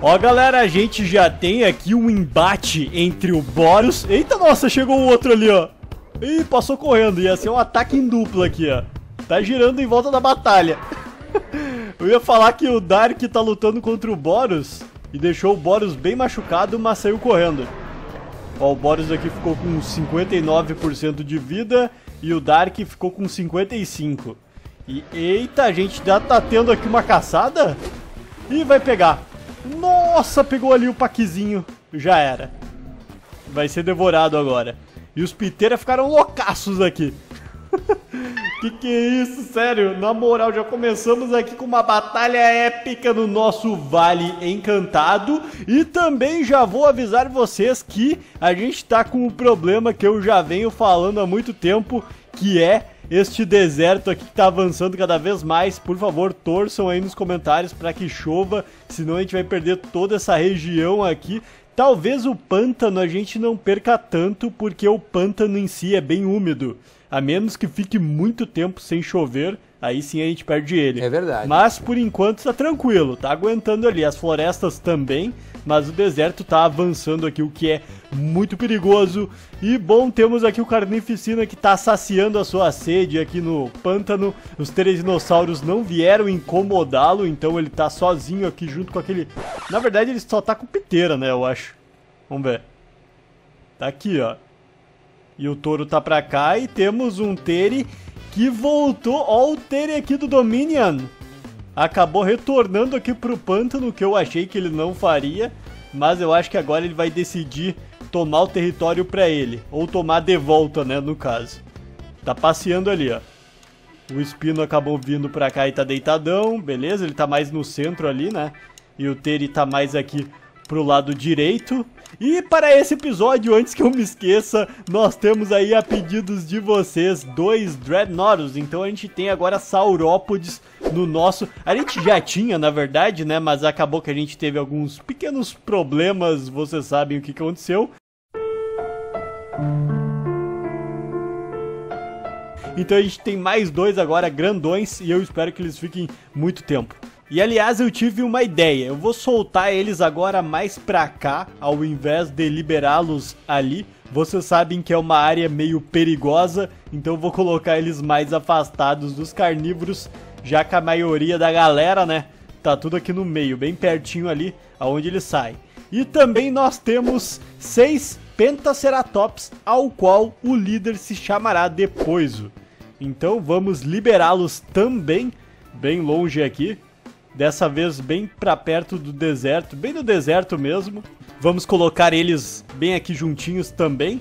Ó, galera, a gente já tem aqui um embate entre o Boros... Eita, nossa, chegou o outro ali, ó. Ih, passou correndo. Ia ser um ataque em dupla aqui, ó. Tá girando em volta da batalha. Eu ia falar que o Dark tá lutando contra o Boros e deixou o Boros bem machucado, mas saiu correndo. Ó, o Boros aqui ficou com 59% de vida e o Dark ficou com 55%. E eita, gente já tá tendo aqui uma caçada? E vai pegar. Nossa, pegou ali o paquizinho. Já era. Vai ser devorado agora. E os piteiras ficaram loucaços aqui. que que é isso, sério? Na moral, já começamos aqui com uma batalha épica no nosso Vale Encantado. E também já vou avisar vocês que a gente tá com um problema que eu já venho falando há muito tempo, que é este deserto aqui que tá avançando cada vez mais. Por favor, torçam aí nos comentários para que chova, senão a gente vai perder toda essa região aqui. Talvez o pântano a gente não perca tanto, porque o pântano em si é bem úmido. A menos que fique muito tempo sem chover, aí sim a gente perde ele. É verdade. Mas por enquanto tá tranquilo, tá aguentando ali. As florestas também, mas o deserto tá avançando aqui, o que é muito perigoso. E bom, temos aqui o Carnificina que tá saciando a sua sede aqui no pântano. Os pteridinossauros não vieram incomodá-lo, então ele tá sozinho aqui junto com aquele... Na verdade ele só tá com piteira, né, eu acho. Vamos ver. Tá aqui, ó. E o touro tá pra cá e temos um Tere que voltou. Ó o Tere aqui do Dominion. Acabou retornando aqui pro pântano, que eu achei que ele não faria. Mas eu acho que agora ele vai decidir tomar o território pra ele. Ou tomar de volta, né, no caso. Tá passeando ali, ó. O Espino acabou vindo pra cá e tá deitadão, beleza? Ele tá mais no centro ali, né? E o Tere tá mais aqui pro lado direito. E para esse episódio, antes que eu me esqueça, nós temos aí a pedidos de vocês dois Dreadnoughts. Então a gente tem agora Saurópodes no nosso... A gente já tinha, na verdade, né? Mas acabou que a gente teve alguns pequenos problemas, vocês sabem o que aconteceu. Então a gente tem mais dois agora grandões e eu espero que eles fiquem muito tempo. E aliás, eu tive uma ideia. Eu vou soltar eles agora mais pra cá, ao invés de liberá-los ali. Vocês sabem que é uma área meio perigosa, então eu vou colocar eles mais afastados dos carnívoros, já que a maioria da galera, né, tá tudo aqui no meio, bem pertinho ali, aonde eles saem. E também nós temos seis Pentaceratops, ao qual o líder se chamará depois. Então vamos liberá-los também, bem longe aqui, Dessa vez bem para perto do deserto, bem no deserto mesmo. Vamos colocar eles bem aqui juntinhos também.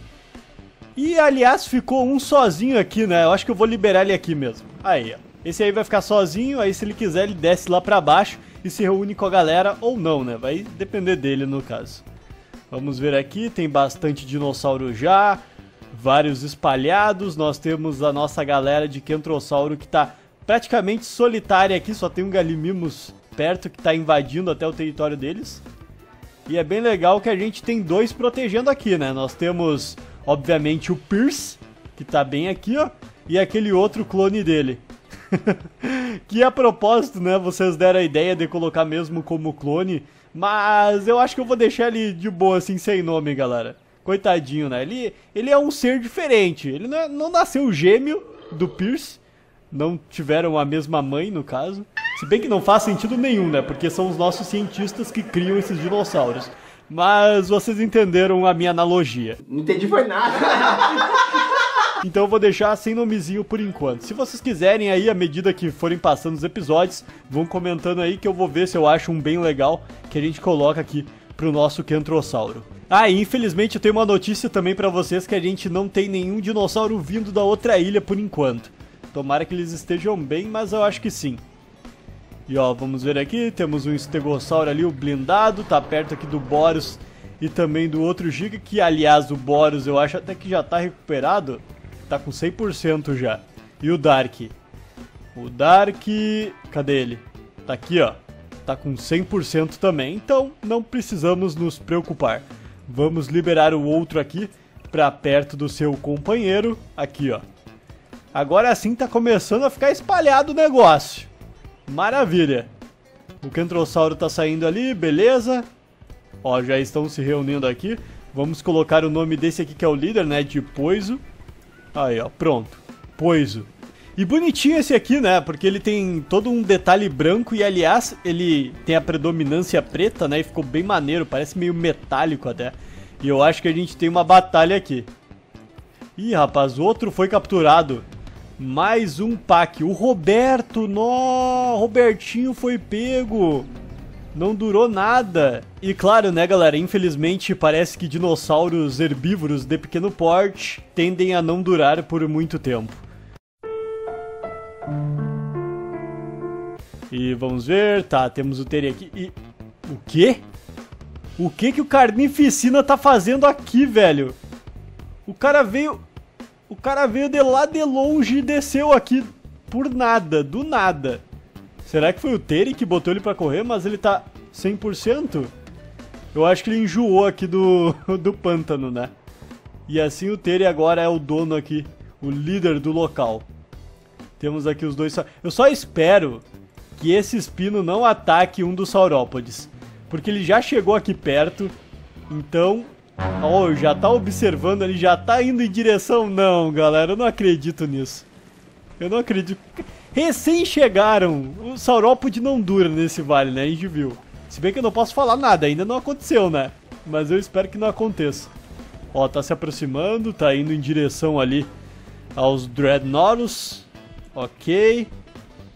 E aliás, ficou um sozinho aqui, né? Eu acho que eu vou liberar ele aqui mesmo. Aí, ó. Esse aí vai ficar sozinho, aí se ele quiser ele desce lá pra baixo e se reúne com a galera ou não, né? Vai depender dele no caso. Vamos ver aqui, tem bastante dinossauro já, vários espalhados. Nós temos a nossa galera de Kentrossauro que tá praticamente solitária aqui, só tem um Galimimos perto que está invadindo até o território deles. E é bem legal que a gente tem dois protegendo aqui, né? Nós temos, obviamente, o Pierce, que está bem aqui, ó, e aquele outro clone dele. que a propósito, né, vocês deram a ideia de colocar mesmo como clone, mas eu acho que eu vou deixar ele de boa, assim, sem nome, galera. Coitadinho, né? Ele, ele é um ser diferente, ele não, é, não nasceu gêmeo do Pierce, não tiveram a mesma mãe, no caso. Se bem que não faz sentido nenhum, né? Porque são os nossos cientistas que criam esses dinossauros. Mas vocês entenderam a minha analogia. Não entendi foi nada. Então eu vou deixar sem nomezinho por enquanto. Se vocês quiserem aí, à medida que forem passando os episódios, vão comentando aí que eu vou ver se eu acho um bem legal que a gente coloca aqui pro nosso Kentrossauro. Ah, e infelizmente eu tenho uma notícia também para vocês que a gente não tem nenhum dinossauro vindo da outra ilha por enquanto. Tomara que eles estejam bem, mas eu acho que sim. E ó, vamos ver aqui, temos um estegossauro ali, o blindado, tá perto aqui do Boros e também do outro Giga, que aliás o Boros eu acho até que já tá recuperado, tá com 100% já. E o Dark? O Dark, cadê ele? Tá aqui ó, tá com 100% também, então não precisamos nos preocupar. Vamos liberar o outro aqui para perto do seu companheiro, aqui ó. Agora sim tá começando a ficar espalhado o negócio. Maravilha. O Kentrossauro tá saindo ali, beleza. Ó, já estão se reunindo aqui. Vamos colocar o nome desse aqui que é o líder, né, de Poiso. Aí, ó, pronto. Poiso. E bonitinho esse aqui, né? Porque ele tem todo um detalhe branco e, aliás, ele tem a predominância preta, né? E ficou bem maneiro, parece meio metálico até. E eu acho que a gente tem uma batalha aqui. Ih, rapaz, outro foi capturado. Mais um pack. O Roberto, nó, Robertinho foi pego. Não durou nada. E claro, né, galera, infelizmente parece que dinossauros herbívoros de pequeno porte tendem a não durar por muito tempo. E vamos ver, tá, temos o Teri aqui. E o quê? O que que o Carnificina tá fazendo aqui, velho? O cara veio... O cara veio de lá de longe e desceu aqui por nada, do nada. Será que foi o Teri que botou ele pra correr, mas ele tá 100%? Eu acho que ele enjoou aqui do, do pântano, né? E assim o Teri agora é o dono aqui, o líder do local. Temos aqui os dois... Eu só espero que esse espino não ataque um dos saurópodes. Porque ele já chegou aqui perto, então... Oh, já tá observando ali, já tá indo em direção... Não, galera, eu não acredito nisso. Eu não acredito... Recém chegaram, o saurópode não dura nesse vale, né? A gente viu. Se bem que eu não posso falar nada, ainda não aconteceu, né? Mas eu espero que não aconteça. Ó, tá se aproximando, tá indo em direção ali aos Dreadnoughts. Ok.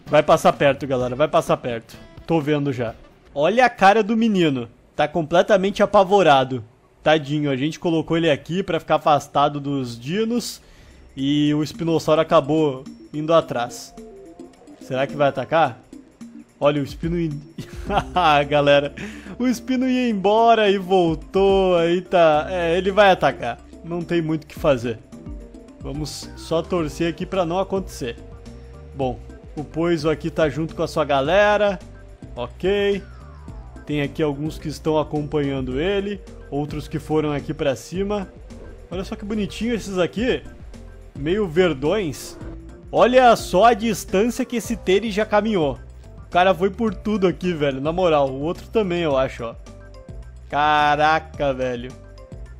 Vai passar perto, galera, vai passar perto. Tô vendo já. Olha a cara do menino. Tá completamente apavorado. Tadinho, a gente colocou ele aqui para ficar afastado dos dinos e o espinossauro acabou indo atrás. Será que vai atacar? Olha, o espino... galera, o espino ia embora e voltou, aí tá... É, ele vai atacar. Não tem muito o que fazer. Vamos só torcer aqui para não acontecer. Bom, o Poiso aqui tá junto com a sua galera. Ok. Tem aqui alguns que estão acompanhando ele. Outros que foram aqui pra cima. Olha só que bonitinho esses aqui. Meio verdões. Olha só a distância que esse Teri já caminhou. O cara foi por tudo aqui, velho. Na moral. O outro também, eu acho, ó. Caraca, velho.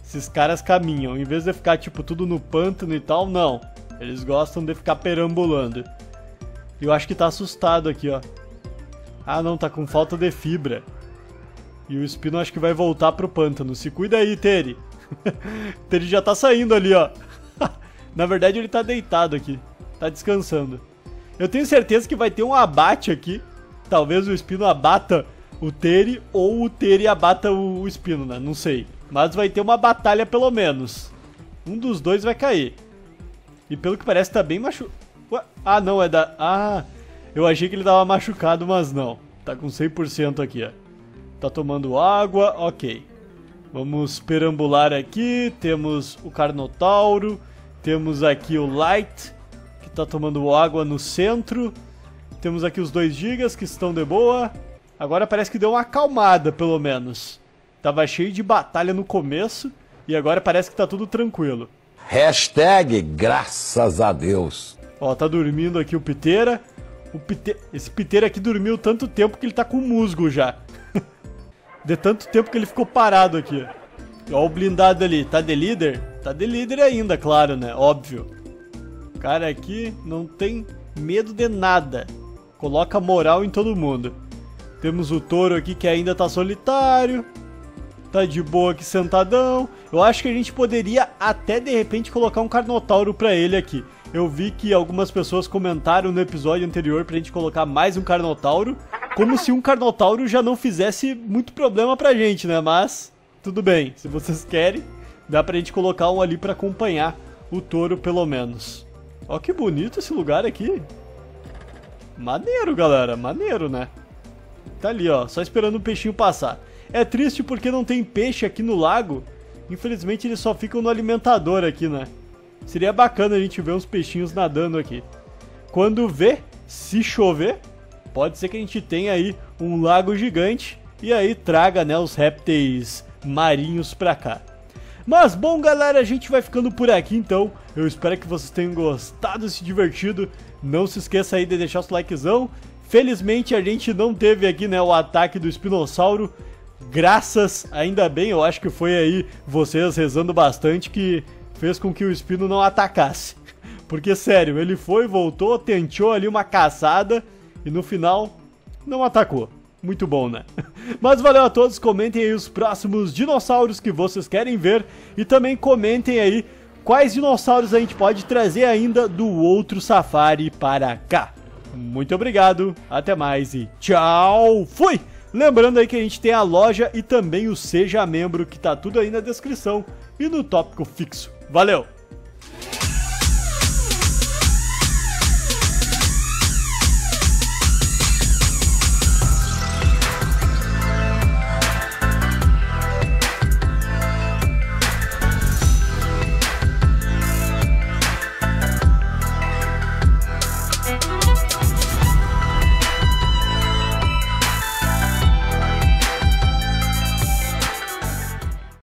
Esses caras caminham. Em vez de ficar, tipo, tudo no pântano e tal, não. Eles gostam de ficar perambulando. Eu acho que tá assustado aqui, ó. Ah, não, tá com falta de fibra. E o Espino acho que vai voltar pro pântano. Se cuida aí, Teri. Teri já tá saindo ali, ó. Na verdade, ele tá deitado aqui. Tá descansando. Eu tenho certeza que vai ter um abate aqui. Talvez o Espino abata o Teri ou o Teri abata o Espino, né? Não sei. Mas vai ter uma batalha pelo menos. Um dos dois vai cair. E pelo que parece tá bem machucado. Ah, não, é da... Ah, eu achei que ele tava machucado, mas não. Tá com 100% aqui, ó. Tá tomando água, ok. Vamos perambular aqui. Temos o Carnotauro. Temos aqui o Light, tá tomando água no centro. Temos aqui os dois gigas que estão de boa. Agora parece que deu uma acalmada, pelo menos. Tava cheio de batalha no começo. E agora parece que tá tudo tranquilo. Hashtag graças a Deus. Ó, tá dormindo aqui o Piteira. O Pite... Esse Piteira aqui dormiu tanto tempo que ele tá com musgo já. de tanto tempo que ele ficou parado aqui. Ó o blindado ali, tá de líder? Tá de líder ainda, claro, né? Óbvio. Cara aqui não tem medo de nada. Coloca moral em todo mundo. Temos o touro aqui que ainda tá solitário. Tá de boa aqui sentadão. Eu acho que a gente poderia até de repente colocar um Carnotauro pra ele aqui. Eu vi que algumas pessoas comentaram no episódio anterior pra gente colocar mais um Carnotauro. Como se um Carnotauro já não fizesse muito problema pra gente, né? Mas, tudo bem. Se vocês querem, dá pra gente colocar um ali pra acompanhar o touro, pelo menos. Ó que bonito esse lugar aqui. Maneiro, galera. Maneiro, né? Tá ali, ó. Só esperando o peixinho passar. É triste porque não tem peixe aqui no lago. Infelizmente eles só ficam no alimentador aqui, né? Seria bacana a gente ver uns peixinhos nadando aqui. Quando vê, se chover, pode ser que a gente tenha aí um lago gigante e aí traga né, os répteis marinhos pra cá. Mas bom galera, a gente vai ficando por aqui então. Eu espero que vocês tenham gostado e se divertido. Não se esqueça aí de deixar o likezão. Felizmente a gente não teve aqui, né, o ataque do espinossauro. Graças, ainda bem, eu acho que foi aí vocês rezando bastante que fez com que o espino não atacasse. Porque sério, ele foi, voltou, tentou ali uma caçada e no final não atacou. Muito bom, né? Mas valeu a todos, comentem aí os próximos dinossauros que vocês querem ver e também comentem aí quais dinossauros a gente pode trazer ainda do outro safari para cá. Muito obrigado, até mais e tchau, fui! Lembrando aí que a gente tem a loja e também o Seja Membro, que tá tudo aí na descrição e no tópico fixo. Valeu!